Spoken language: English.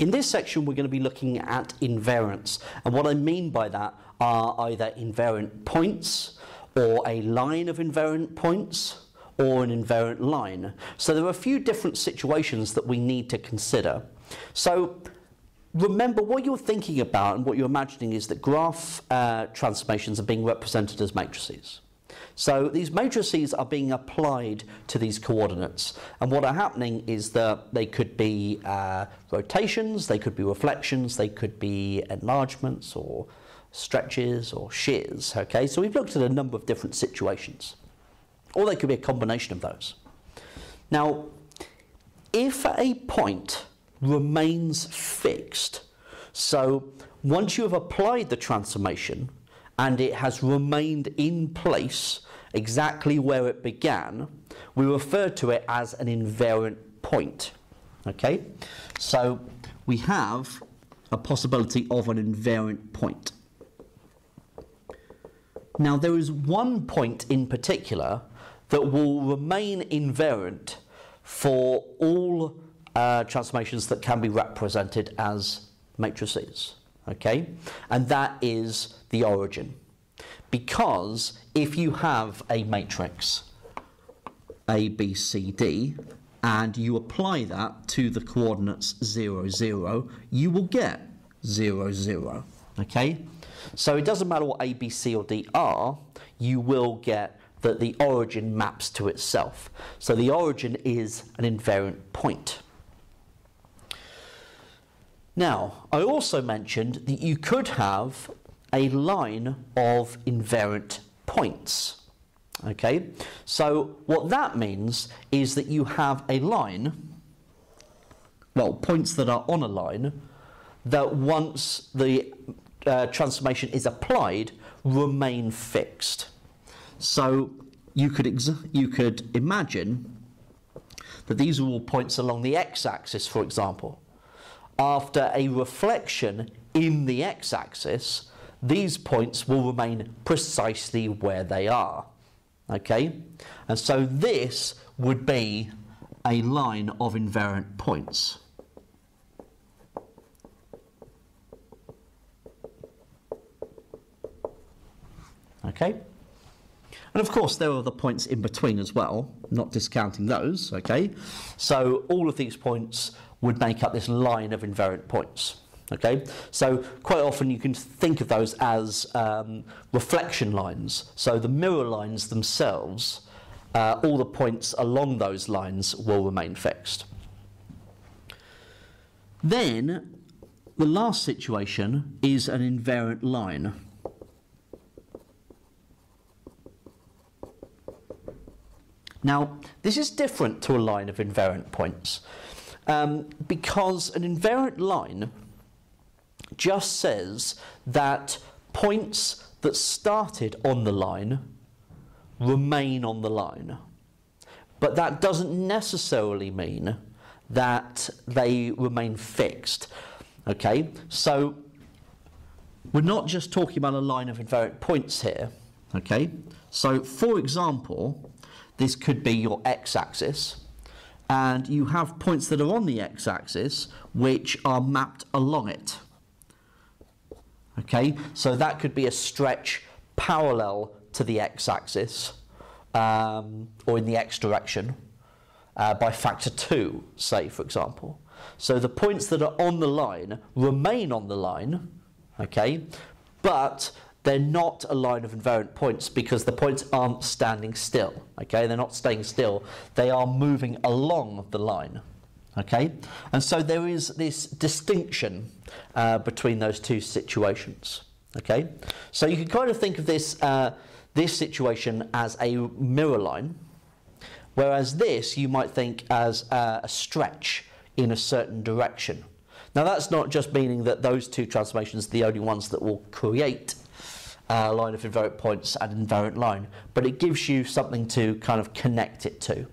In this section, we're going to be looking at invariants. And what I mean by that are either invariant points or a line of invariant points or an invariant line. So there are a few different situations that we need to consider. So remember what you're thinking about and what you're imagining is that graph uh, transformations are being represented as matrices. So these matrices are being applied to these coordinates. And what are happening is that they could be uh, rotations, they could be reflections, they could be enlargements or stretches or shears. Okay, so we've looked at a number of different situations. Or they could be a combination of those. Now, if a point remains fixed, so once you have applied the transformation and it has remained in place exactly where it began, we refer to it as an invariant point. Okay, so we have a possibility of an invariant point. Now, there is one point in particular that will remain invariant for all uh, transformations that can be represented as matrices. Okay, and that is the origin. Because if you have a matrix A, B, C, D, and you apply that to the coordinates 0, 0, you will get 0, 0. Okay? So it doesn't matter what A, B, C, or D are, you will get that the origin maps to itself. So the origin is an invariant point. Now, I also mentioned that you could have a line of invariant points. Okay, so what that means is that you have a line, well, points that are on a line, that once the uh, transformation is applied, remain fixed. So you could, you could imagine that these are all points along the x-axis, for example. After a reflection in the x-axis, these points will remain precisely where they are. Okay? And so this would be a line of invariant points. Okay? And of course, there are the points in between as well, not discounting those, okay? So all of these points would make up this line of invariant points. Okay, so quite often you can think of those as um, reflection lines. So the mirror lines themselves, uh, all the points along those lines will remain fixed. Then the last situation is an invariant line. Now, this is different to a line of invariant points um, because an invariant line just says that points that started on the line remain on the line. But that doesn't necessarily mean that they remain fixed. Okay, so we're not just talking about a line of invariant points here. Okay, so for example, this could be your x-axis, and you have points that are on the x-axis which are mapped along it. Okay, so that could be a stretch parallel to the x-axis um, or in the x direction uh, by factor 2, say, for example. So the points that are on the line remain on the line, okay, but they're not a line of invariant points because the points aren't standing still, okay? They're not staying still. They are moving along the line. Okay? And so there is this distinction uh, between those two situations. Okay? So you can kind of think of this, uh, this situation as a mirror line, whereas this you might think as uh, a stretch in a certain direction. Now that's not just meaning that those two transformations are the only ones that will create a line of invariant points and invariant line, but it gives you something to kind of connect it to.